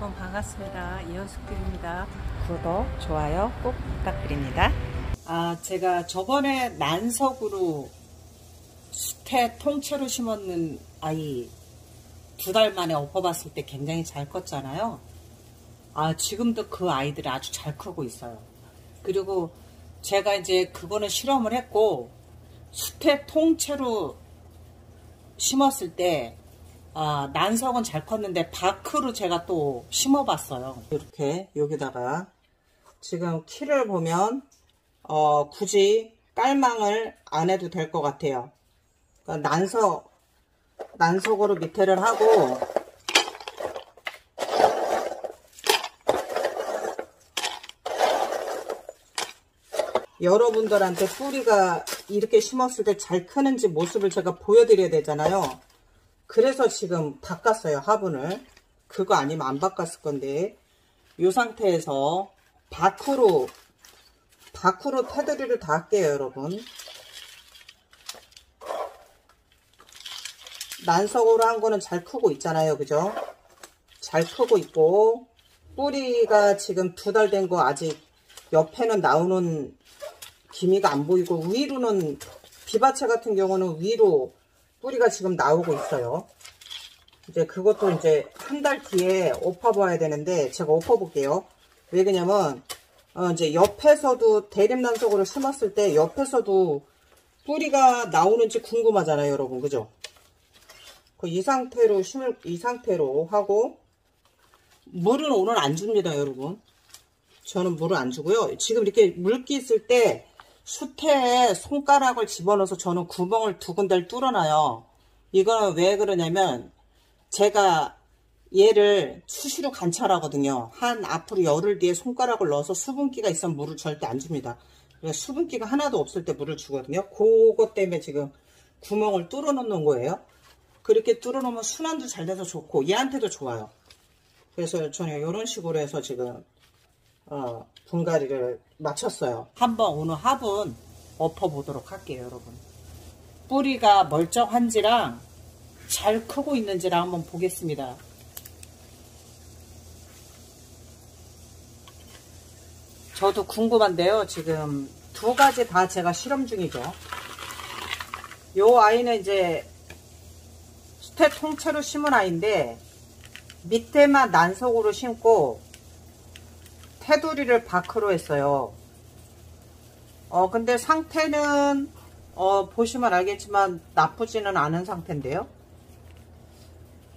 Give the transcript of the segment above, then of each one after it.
여러분 반갑습니다. 이현숙길입니다. 구독, 좋아요 꼭 부탁드립니다. 아, 제가 저번에 난석으로 수태 통째로 심었는 아이 두 달 만에 엎어봤을 때 굉장히 잘 컸잖아요. 아, 지금도 그 아이들이 아주 잘 크고 있어요. 그리고 제가 이제 그거는 실험을 했고, 수태 통째로 심었을 때, 아, 난석은 잘 컸는데, 바크로 제가 또 심어봤어요. 이렇게, 여기다가. 지금 키를 보면, 어, 굳이 깔망을 안 해도 될 것 같아요. 그러니까 난석, 난석으로 밑에를 하고, 여러분들한테 뿌리가 이렇게 심었을 때 잘 크는지 모습을 제가 보여드려야 되잖아요. 그래서 지금 바꿨어요, 화분을. 그거 아니면 안 바꿨을 건데, 이 상태에서 밖으로, 밖으로 테두리를 다 할게요, 여러분. 난석으로 한 거는 잘 크고 있잖아요, 그죠? 잘 크고 있고, 뿌리가 지금 두 달 된 거 아직 옆에는 나오는 기미가 안 보이고 위로는 비바체 같은 경우는 위로 뿌리가 지금 나오고 있어요. 이제 그것도 이제 한 달 뒤에 엎어봐야 되는데 제가 엎어볼게요. 왜 그러냐면 어 이제 옆에서도 대립난석으로 심었을 때 옆에서도 뿌리가 나오는지 궁금하잖아요, 여러분. 그죠? 그 이 상태로 심을 이 상태로 하고 물은 오늘 안 줍니다, 여러분. 저는 물을 안 주고요. 지금 이렇게 물기 있을 때 수태에 손가락을 집어넣어서 저는 구멍을 두 군데를 뚫어놔요. 이거는 왜 그러냐면 제가 얘를 수시로 관찰하거든요. 한 앞으로 열흘 뒤에 손가락을 넣어서 수분기가 있으면 물을 절대 안 줍니다. 수분기가 하나도 없을 때 물을 주거든요. 그것 때문에 지금 구멍을 뚫어 놓는 거예요. 그렇게 뚫어 놓으면 순환도 잘 돼서 좋고 얘한테도 좋아요. 그래서 저는 이런 식으로 해서 지금 어, 분갈이를 마쳤어요. 한번 오늘 화분 엎어보도록 할게요, 여러분. 뿌리가 멀쩡한지랑 잘 크고 있는지랑 한번 보겠습니다. 저도 궁금한데요. 지금 두 가지 다 제가 실험 중이죠. 요 아이는 이제 수태 통째로 심은 아이인데 밑에만 난석으로 심고 테두리를 바크로 했어요. 어 근데 상태는 어 보시면 알겠지만 나쁘지는 않은 상태인데요.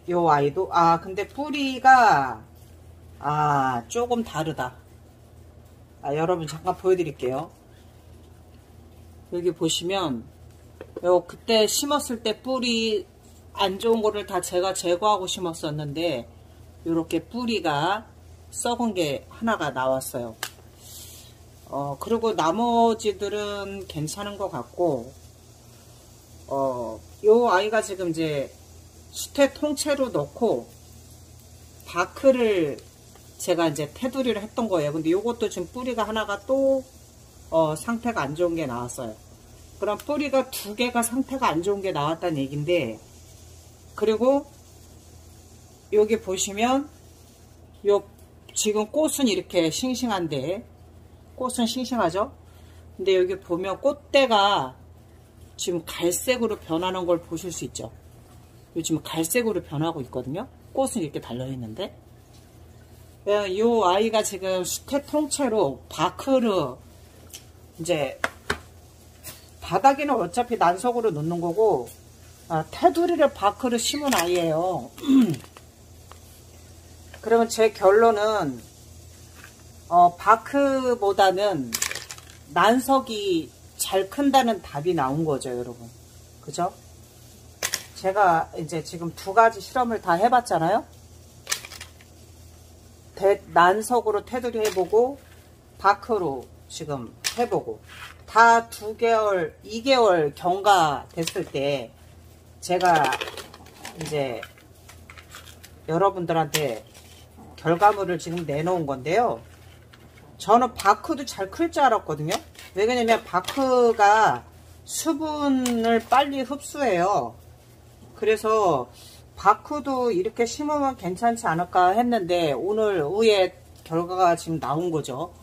요 아이도 아 근데 뿌리가 아 조금 다르다. 아 여러분 잠깐 보여드릴게요. 여기 보시면 요 그때 심었을 때 뿌리 안 좋은 거를 다 제가 제거하고 심었었는데 이렇게 뿌리가 썩은 게 하나가 나왔어요. 어, 그리고 나머지들은 괜찮은 것 같고, 어, 요 아이가 지금 이제 수태 통째로 넣고, 바크를 제가 이제 테두리를 했던 거예요. 근데 요것도 지금 뿌리가 하나가 또, 어, 상태가 안 좋은 게 나왔어요. 그럼 뿌리가 두 개가 상태가 안 좋은 게 나왔다는 얘기인데, 그리고 여기 보시면, 요 지금 꽃은 이렇게 싱싱한데 꽃은 싱싱하죠? 근데 여기 보면 꽃대가 지금 갈색으로 변하는 걸 보실 수 있죠? 요즘 갈색으로 변하고 있거든요? 꽃은 이렇게 달려있는데 이 아이가 지금 수태 통째로 바크르 이제 바닥에는 어차피 난석으로 놓는 거고 아, 테두리를 바크를 심은 아이예요 그러면 제 결론은 어, 바크보다는 난석이 잘 큰다는 답이 나온 거죠, 여러분. 그죠? 제가 이제 지금 두 가지 실험을 다 해봤잖아요. 대, 난석으로 테두리 해보고 바크로 지금 해보고 다두 개월, 2개월 경과 됐을 때 제가 이제 여러분들한테 결과물을 지금 내놓은 건데요. 저는 바크도 잘 클 줄 알았거든요. 왜 그러냐면 바크가 수분을 빨리 흡수해요. 그래서 바크도 이렇게 심으면 괜찮지 않을까 했는데 오늘 의의 결과가 지금 나온 거죠.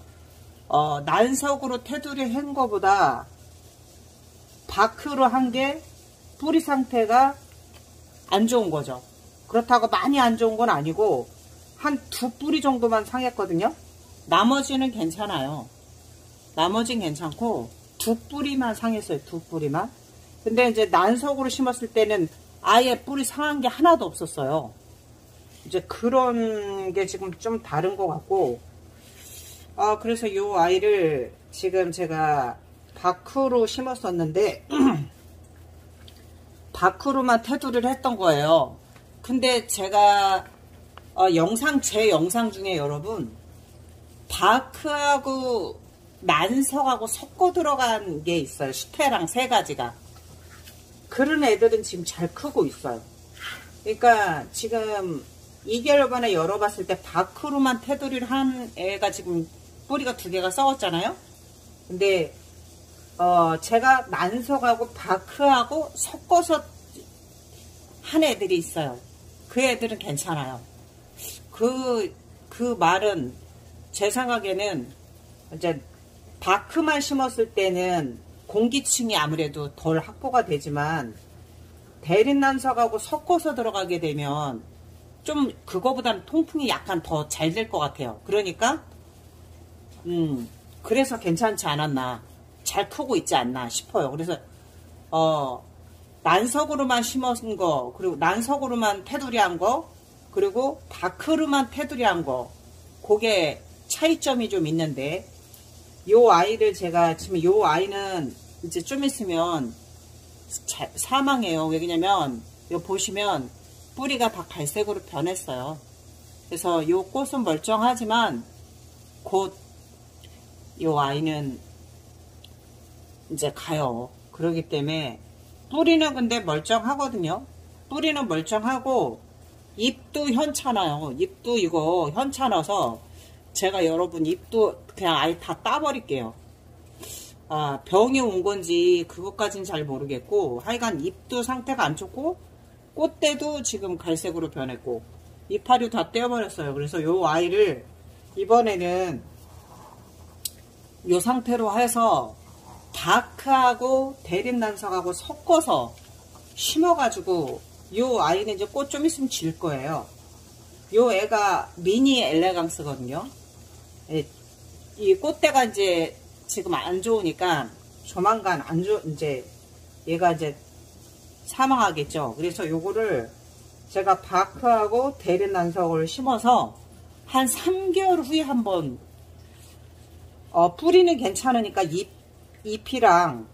어, 난석으로 테두리 한 거보다 바크로 한 게 뿌리 상태가 안 좋은 거죠. 그렇다고 많이 안 좋은 건 아니고 한 두 뿌리 정도만 상했거든요. 나머지는 괜찮아요. 나머지는 괜찮고 두 뿌리만 상했어요. 두 뿌리만. 근데 이제 난석으로 심었을 때는 아예 뿌리 상한 게 하나도 없었어요. 이제 그런 게 지금 좀 다른 것 같고 아 그래서 이 아이를 지금 제가 바크로 심었었는데 바크로만 테두리를 했던 거예요. 근데 제가 어, 영상 제 영상 중에 여러분 바크하고 난석하고 섞어 들어간 게 있어요. 수태랑 세 가지가. 그런 애들은 지금 잘 크고 있어요. 그러니까 지금 2개월 만에 열어봤을 때 바크로만 테두리를 한 애가 지금 뿌리가 두 개가 썩었잖아요. 근데 어 제가 난석하고 바크하고 섞어서 한 애들이 있어요. 그 애들은 괜찮아요. 그, 그 말은 제 생각에는 이제 바크만 심었을 때는 공기층이 아무래도 덜 확보가 되지만 대린난석하고 섞어서 들어가게 되면 좀 그거보다는 통풍이 약간 더 잘 될 것 같아요. 그러니까 음 그래서 괜찮지 않았나 잘 크고 있지 않나 싶어요. 그래서 어 난석으로만 심은 거 그리고 난석으로만 테두리 한 거 그리고 바크로만 테두리 한 거 그게 차이점이 좀 있는데 요 아이를 제가 지금 요 아이는 이제 좀 있으면 자- 사망해요. 왜냐면 요 보시면 뿌리가 다 갈색으로 변했어요. 그래서 요 꽃은 멀쩡하지만 곧 요 아이는 이제 가요. 그러기 때문에 뿌리는 근데 멀쩡하거든요. 뿌리는 멀쩡하고 잎도 현찮아요. 잎도 이거 현찮아서 제가 여러분 잎도 그냥 아예 다 따버릴게요. 아, 병이 온 건지 그것까진 잘 모르겠고 하여간 잎도 상태가 안 좋고 꽃대도 지금 갈색으로 변했고 이파리 다 떼어버렸어요. 그래서 요 아이를 이번에는 요 상태로 해서 다크하고 대림난석하고 섞어서 심어가지고 요 아이는 이제 꽃 좀 있으면 질 거예요. 요 애가 미니 엘레강스거든요. 예, 이 꽃대가 이제 지금 안 좋으니까 조만간 안 좋, 이제 얘가 이제 사망하겠죠. 그래서 요거를 제가 바크하고 대린난석을 심어서 한 3개월 후에 한번 어, 뿌리는 괜찮으니까 잎, 잎이랑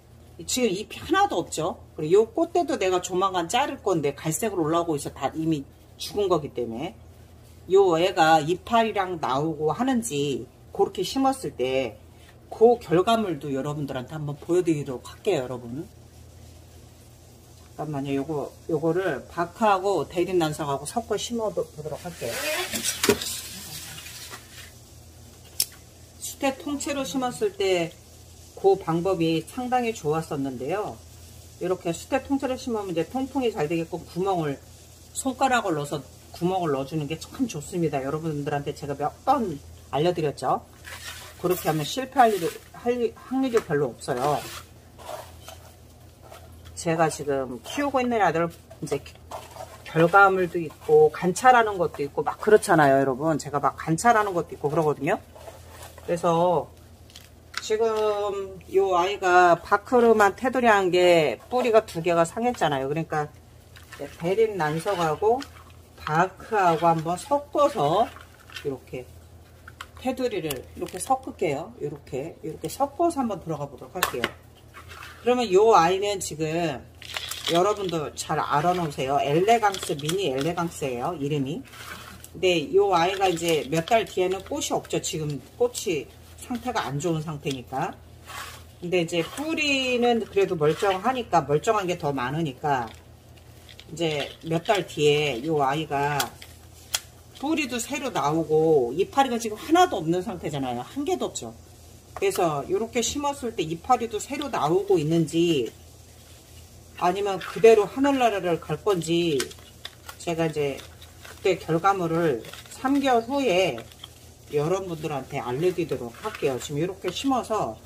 지금 잎이 하나도 없죠. 그리고 요 꽃대도 내가 조만간 자를 건데 갈색으로 올라오고 있어. 다 이미 죽은 거기 때문에. 요 애가 이파리랑 나오고 하는지 그렇게 심었을 때 그 결과물도 여러분들한테 한번 보여드리도록 할게요, 여러분. 잠깐만요. 요거, 요거를 바크하고 대린난석하고 섞어 심어 보도록 할게요. 수태 통째로 심었을 때 그 방법이 상당히 좋았었는데요. 이렇게 수태 통째로 심으면 이제 통풍이 잘 되게끔 구멍을 손가락을 넣어서 구멍을 넣어주는 게 참 좋습니다. 여러분들한테 제가 몇 번 알려드렸죠. 그렇게 하면 실패할 일이, 할 일- 확률이 별로 없어요. 제가 지금 키우고 있는 아들 이제 결과물도 있고 관찰하는 것도 있고 막 그렇잖아요, 여러분. 제가 막 관찰하는 것도 있고 그러거든요. 그래서 지금 이 아이가 바크르만 테두리 한 게 뿌리가 두 개가 상했잖아요. 그러니까 베린 난석하고 바크하고 한번 섞어서 이렇게 테두리를 이렇게 섞을게요. 이렇게 이렇게 섞어서 한번 들어가 보도록 할게요. 그러면 이 아이는 지금 여러분도 잘 알아놓으세요. 엘레강스 미니 엘레강스예요. 이름이. 근데 이 아이가 이제 몇 달 뒤에는 꽃이 없죠. 지금 꽃이 상태가 안 좋은 상태니까. 근데 이제 뿌리는 그래도 멀쩡하니까 멀쩡한 게 더 많으니까 이제 몇 달 뒤에 이 아이가 뿌리도 새로 나오고 이파리가 지금 하나도 없는 상태잖아요. 한 개도 없죠. 그래서 이렇게 심었을 때 이파리도 새로 나오고 있는지 아니면 그대로 하늘나라를 갈 건지 제가 이제 그때 결과물을 3개월 후에 여러분들한테 알려드리도록 할게요. 지금 이렇게 심어서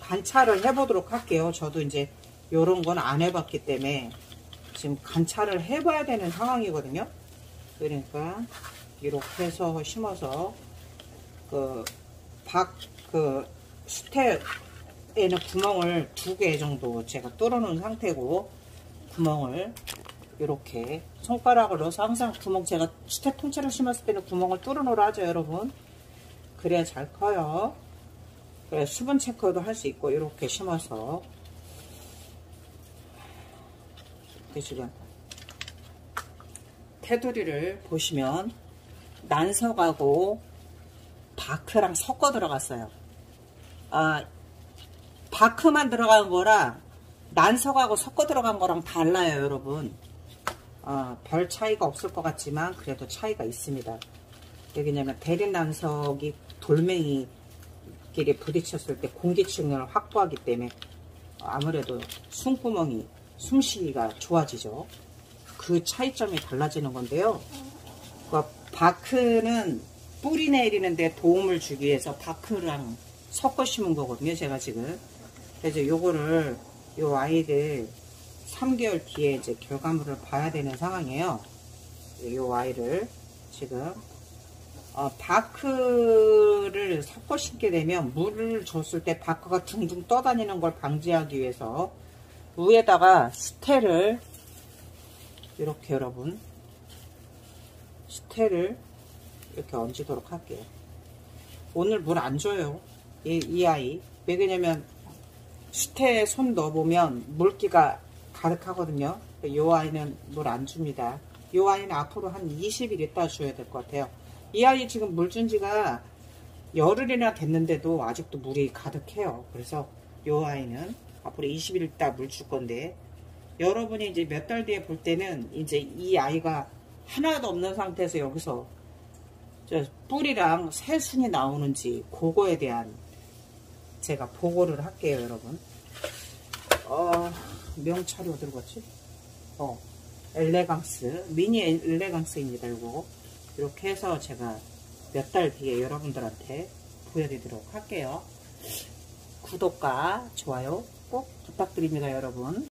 관찰을 해보도록 할게요. 저도 이제 이런 건 안 해봤기 때문에 지금 관찰을 해봐야 되는 상황이거든요. 그러니까 이렇게 해서 심어서 그 박그 수태에는 구멍을 두 개 정도 제가 뚫어놓은 상태고 구멍을 이렇게 손가락을 넣어서 항상 구멍 제가 수태 통째로 심었을 때는 구멍을 뚫어 놓으라 하죠 여러분 그래야 잘 커요. 그래 수분 체크도 할 수 있고 이렇게 심어서. 이렇게 지금 테두리를 보시면 난석하고 바크랑 섞어 들어갔어요. 아 바크만 들어간 거랑 난석하고 섞어 들어간 거랑 달라요 여러분. 어, 별 차이가 없을 것 같지만 그래도 차이가 있습니다 왜냐면 대리난석이 돌멩이끼리 부딪혔을 때 공기층을 확보하기 때문에 아무래도 숨구멍이 숨쉬기가 좋아지죠. 그 차이점이 달라지는 건데요. 그 바크는 뿌리 내리는데 도움을 주기 위해서 바크랑 섞어 심은 거거든요 제가 지금. 그래서 요거를 요 아이를 3개월 뒤에 이제 결과물을 봐야 되는 상황이에요. 요 아이를 지금 어, 바크를 섞어 심게 되면 물을 줬을 때 바크가 둥둥 떠다니는 걸 방지하기 위해서 위에다가 스테를 이렇게 여러분 스테를 이렇게 얹도록 할게요. 오늘 물 안 줘요. 이, 이 아이. 왜 그러냐면 수태에 손 넣어보면 물기가 가득하거든요. 이 아이는 물 안 줍니다. 이 아이는 앞으로 한 20일 있다 줘야 될 것 같아요. 이 아이 지금 물 준 지가 열흘이나 됐는데도 아직도 물이 가득해요. 그래서 이 아이는 앞으로 20일 있다 물 줄 건데 여러분이 이제 몇 달 뒤에 볼 때는 이제 이 아이가 하나도 없는 상태에서 여기서 저 뿌리랑 새순이 나오는지 그거에 대한 제가 보고를 할게요 여러분 어 명찰이 어디로 갔지? 어 엘레강스 미니 엘레강스입니다 이거 이렇게 해서 제가 몇 달 뒤에 여러분들한테 보여드리도록 할게요. 구독과 좋아요 꼭 부탁드립니다 여러분